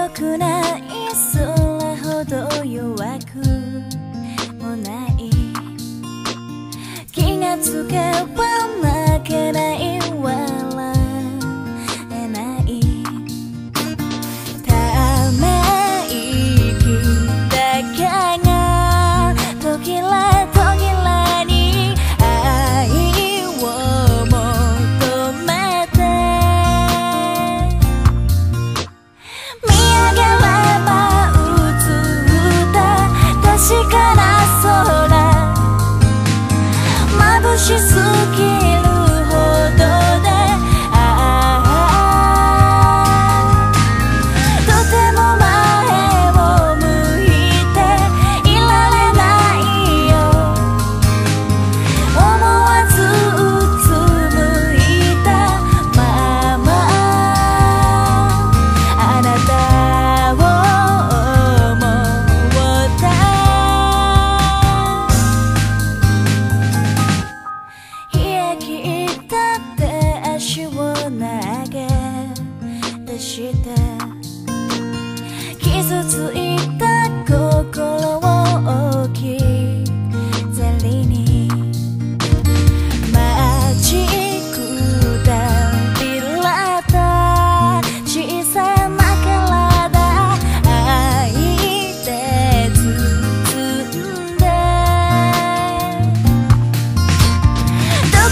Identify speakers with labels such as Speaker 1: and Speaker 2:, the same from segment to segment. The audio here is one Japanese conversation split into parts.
Speaker 1: 強くない空ほど弱くもない。気がつけば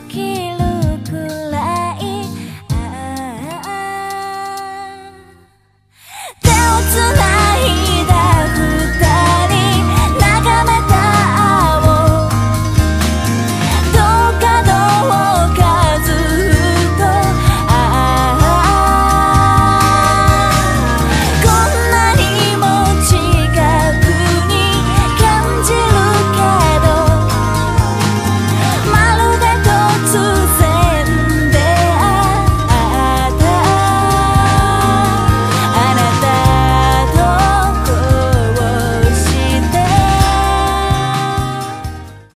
Speaker 1: looking